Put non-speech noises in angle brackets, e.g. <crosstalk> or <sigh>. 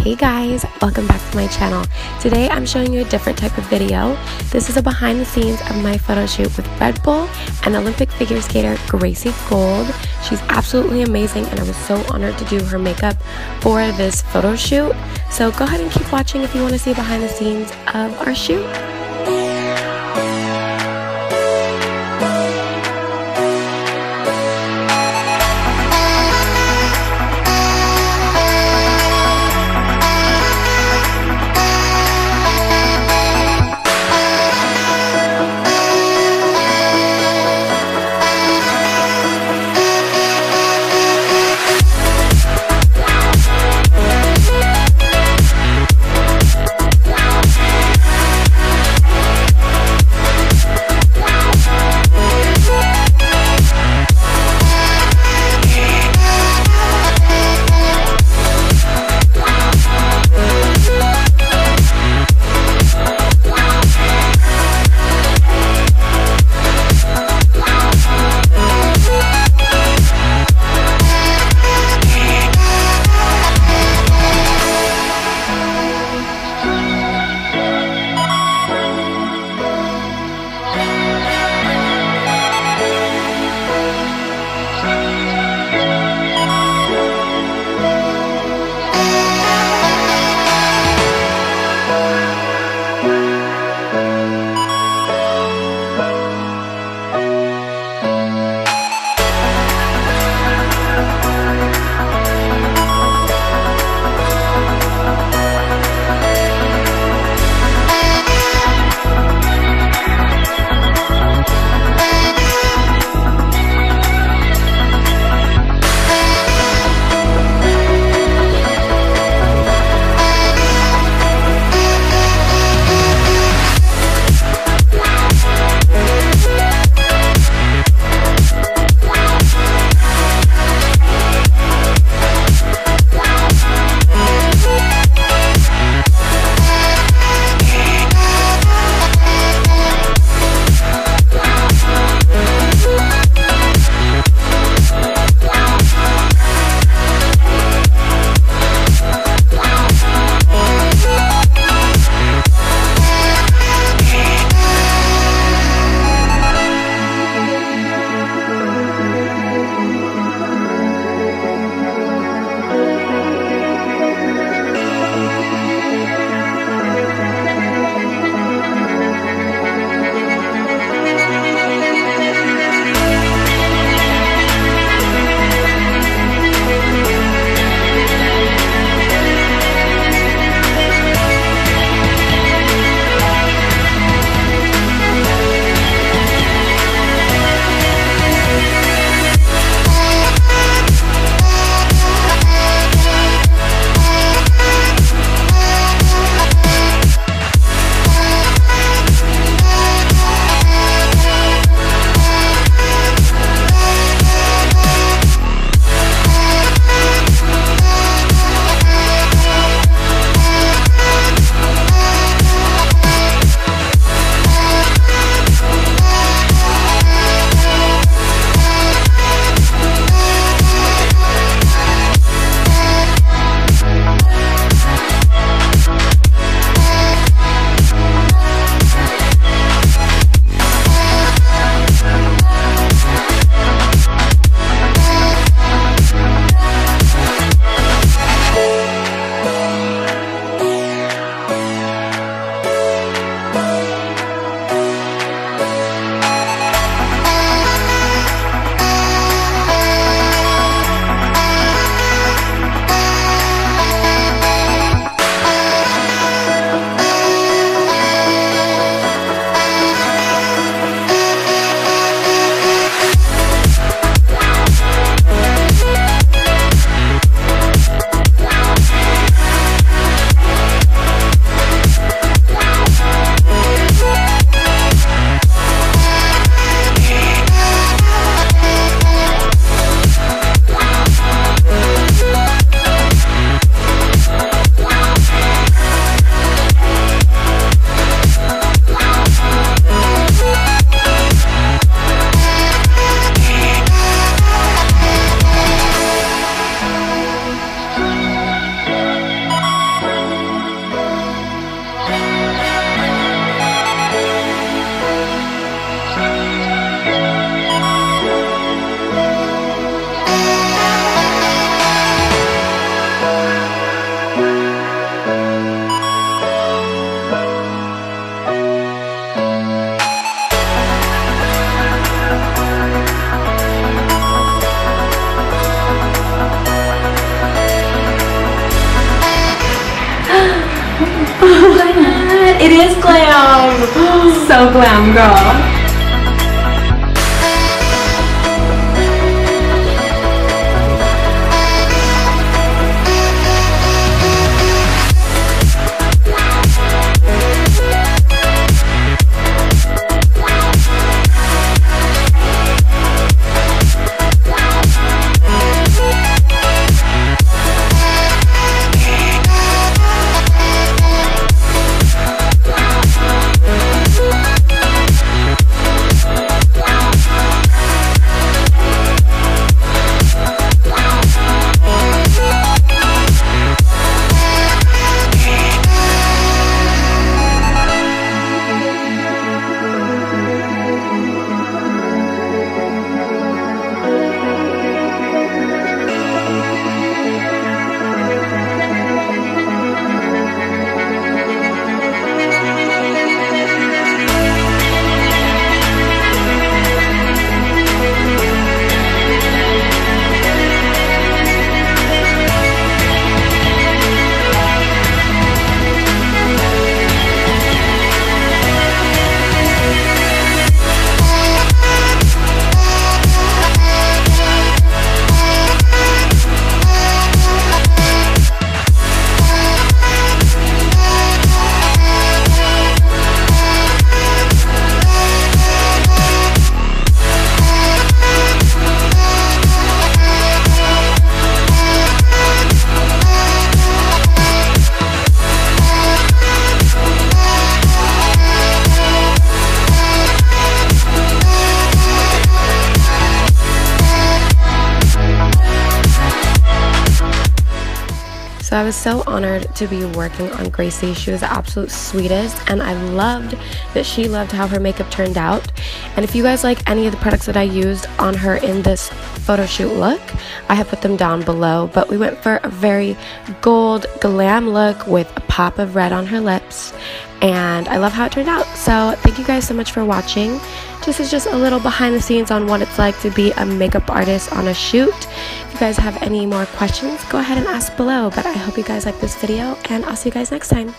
Hey guys, welcome back to my channel. Today I'm showing you a different type of video. This is a behind the scenes of my photo shoot with Red Bull and Olympic figure skater Gracie Gold. She's absolutely amazing and I was so honored to do her makeup for this photo shoot. So go ahead and keep watching if you want to see behind the scenes of our shoot. <laughs> it is glam. <gasps> so glam, girl. So I was so honored to be working on Gracie. She was the absolute sweetest, and I loved that she loved how her makeup turned out. And if you guys like any of the products that I used on her in this photo shoot look, I have put them down below. But we went for a very gold glam look with a pop of red on her lips, and I love how it turned out. So thank you guys so much for watching. This is just a little behind the scenes on what it's like to be a makeup artist on a shoot. If you guys have any more questions, go ahead and ask below. But I hope you guys like this video, and I'll see you guys next time.